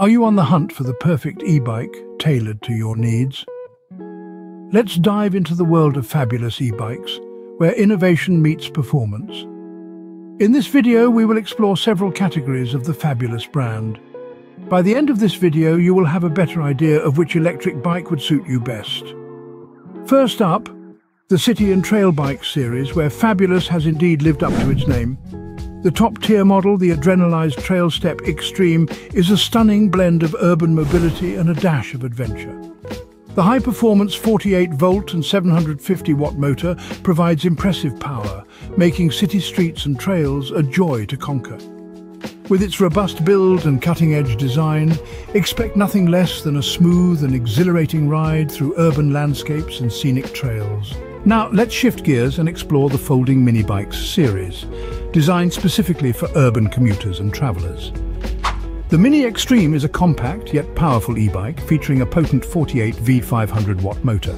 Are you on the hunt for the perfect e-bike tailored to your needs? Let's dive into the world of fabulous e-bikes, where innovation meets performance. In this video, we will explore several categories of the fabulous brand. By the end of this video, you will have a better idea of which electric bike would suit you best. First up, the City and Trail Bike series, where Fabulous has indeed lived up to its name. The top-tier model, the Adrenalized Trailstep Xtreme, is a stunning blend of urban mobility and a dash of adventure. The high-performance 48-volt and 750-watt motor provides impressive power, making city streets and trails a joy to conquer. With its robust build and cutting-edge design, expect nothing less than a smooth and exhilarating ride through urban landscapes and scenic trails. Now, let's shift gears and explore the Folding Mini Bikes series, designed specifically for urban commuters and travellers. The Mini Extreme is a compact yet powerful e-bike featuring a potent 48 V500 watt motor.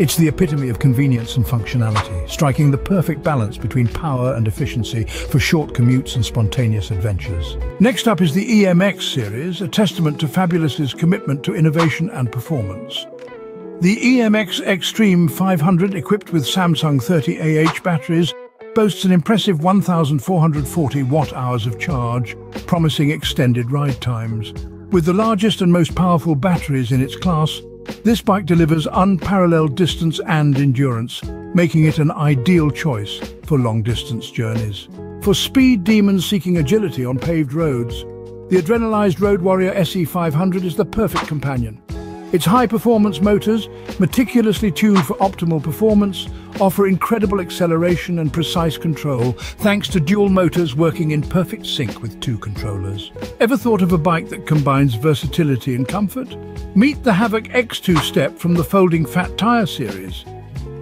It's the epitome of convenience and functionality, striking the perfect balance between power and efficiency for short commutes and spontaneous adventures. Next up is the EMX series, a testament to Fabulous's commitment to innovation and performance. The EMX Xtreme 500, equipped with Samsung 30AH batteries, boasts an impressive 1,440 watt-hours of charge, promising extended ride times. With the largest and most powerful batteries in its class, this bike delivers unparalleled distance and endurance, making it an ideal choice for long-distance journeys. For speed demons seeking agility on paved roads, the adrenalized Road Warrior SE500 is the perfect companion. Its high-performance motors, meticulously tuned for optimal performance, offer incredible acceleration and precise control thanks to dual motors working in perfect sync with two controllers. Ever thought of a bike that combines versatility and comfort? Meet the Havoc X2 Step from the Folding Fat Tire series.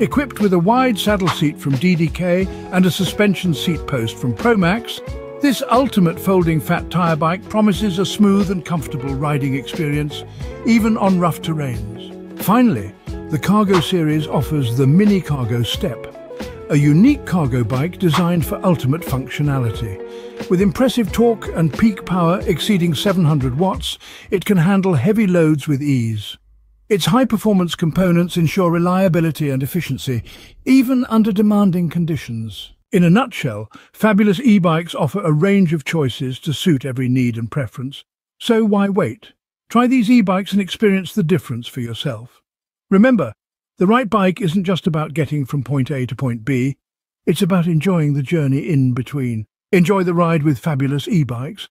Equipped with a wide saddle seat from DDK and a suspension seat post from Promax, this ultimate folding fat tyre bike promises a smooth and comfortable riding experience, even on rough terrains. Finally, the Cargo series offers the Mini Cargo Step, a unique cargo bike designed for ultimate functionality. With impressive torque and peak power exceeding 700 watts, it can handle heavy loads with ease. Its high-performance components ensure reliability and efficiency, even under demanding conditions. In a nutshell, fabulous e-bikes offer a range of choices to suit every need and preference. So why wait? Try these e-bikes and experience the difference for yourself. Remember, the right bike isn't just about getting from point A to point B, it's about enjoying the journey in between. Enjoy the ride with fabulous e-bikes